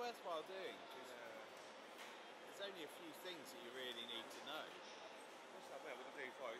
worthwhile doing. 'cause There's only a few things that you really need to know. What's that the D5? You stick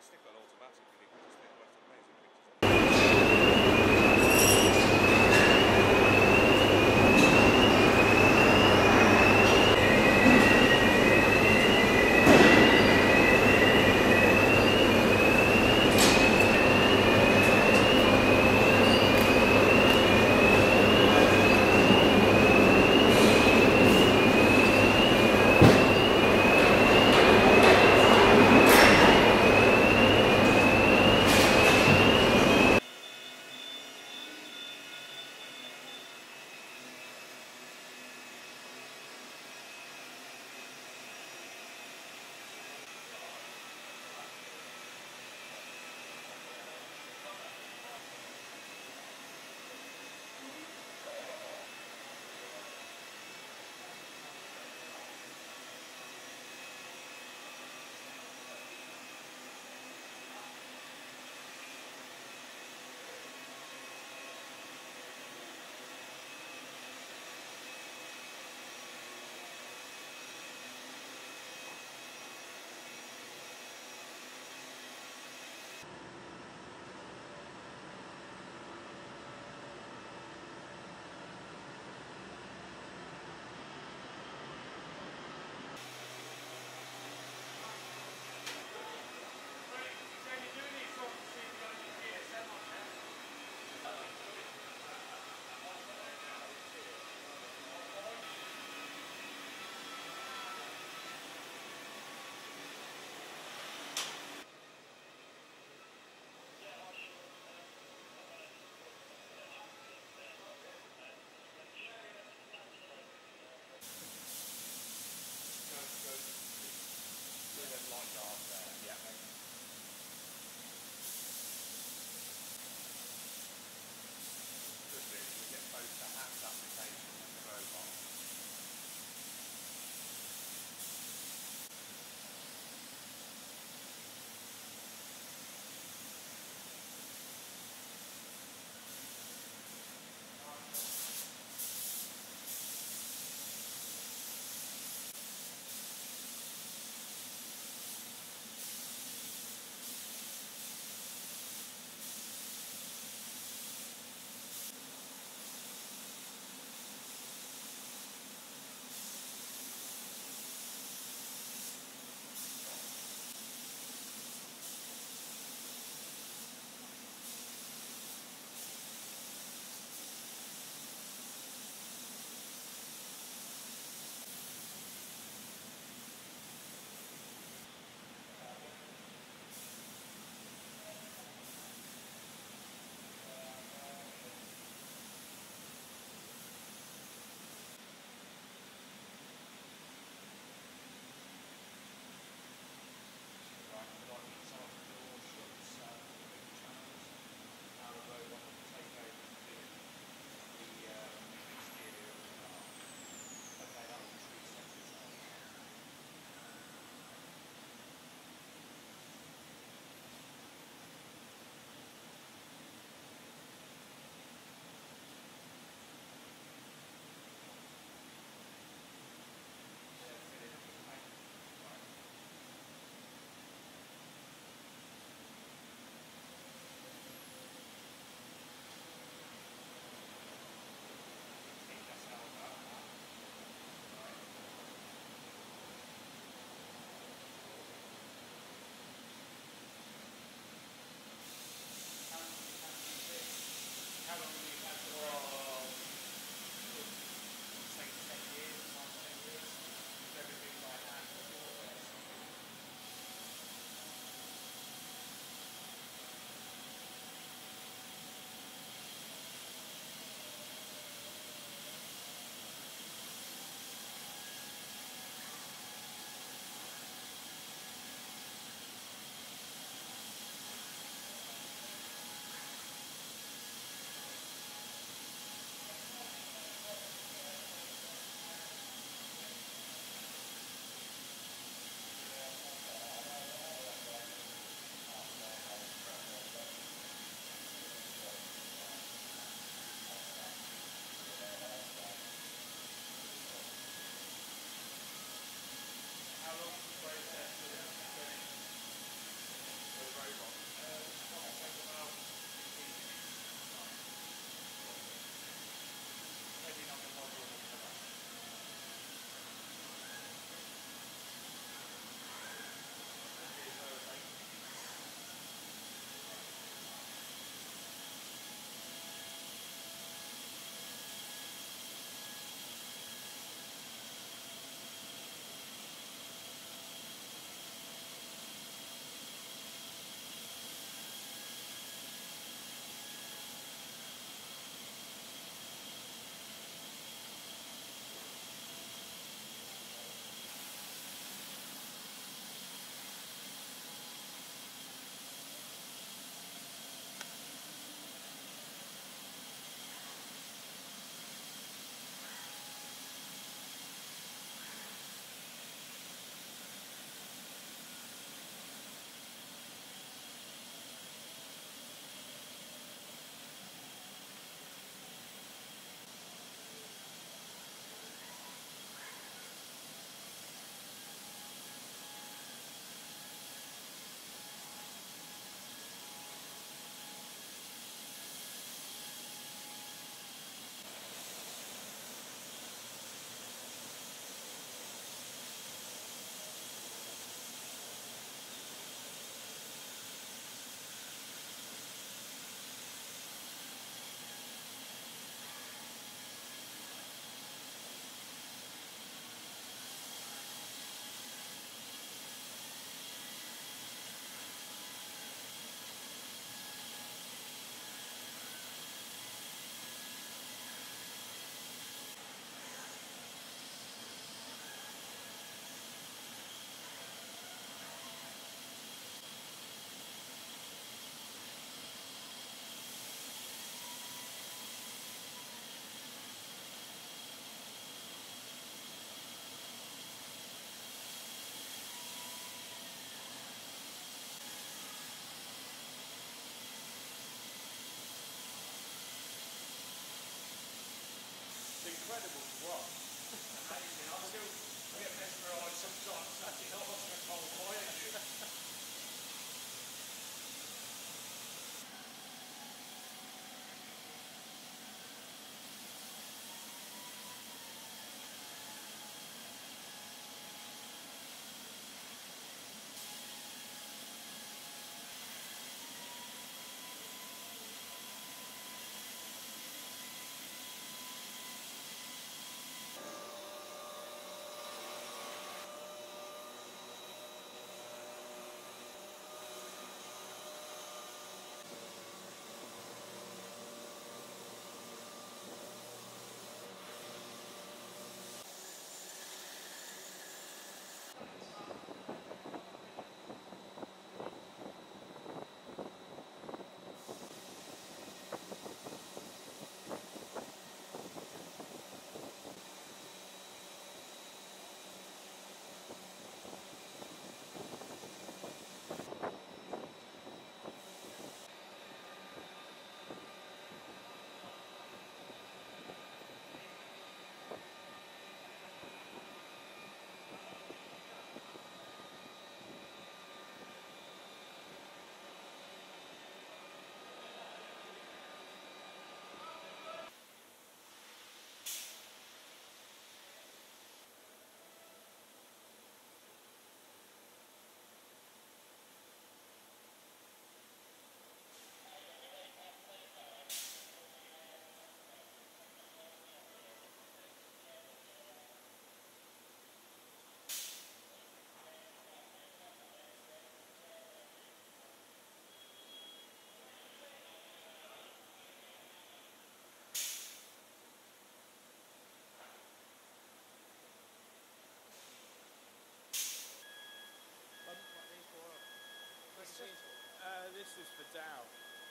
this is for Dow.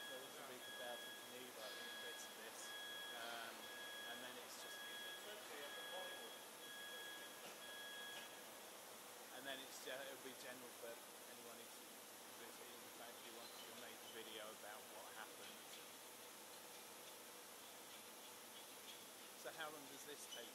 So this will be for Dow Geneva, bits of this. Um, and then it's just, and then it's, uh, it'll be general for anyone who's factory wants to make a video about what happened. So how long does this take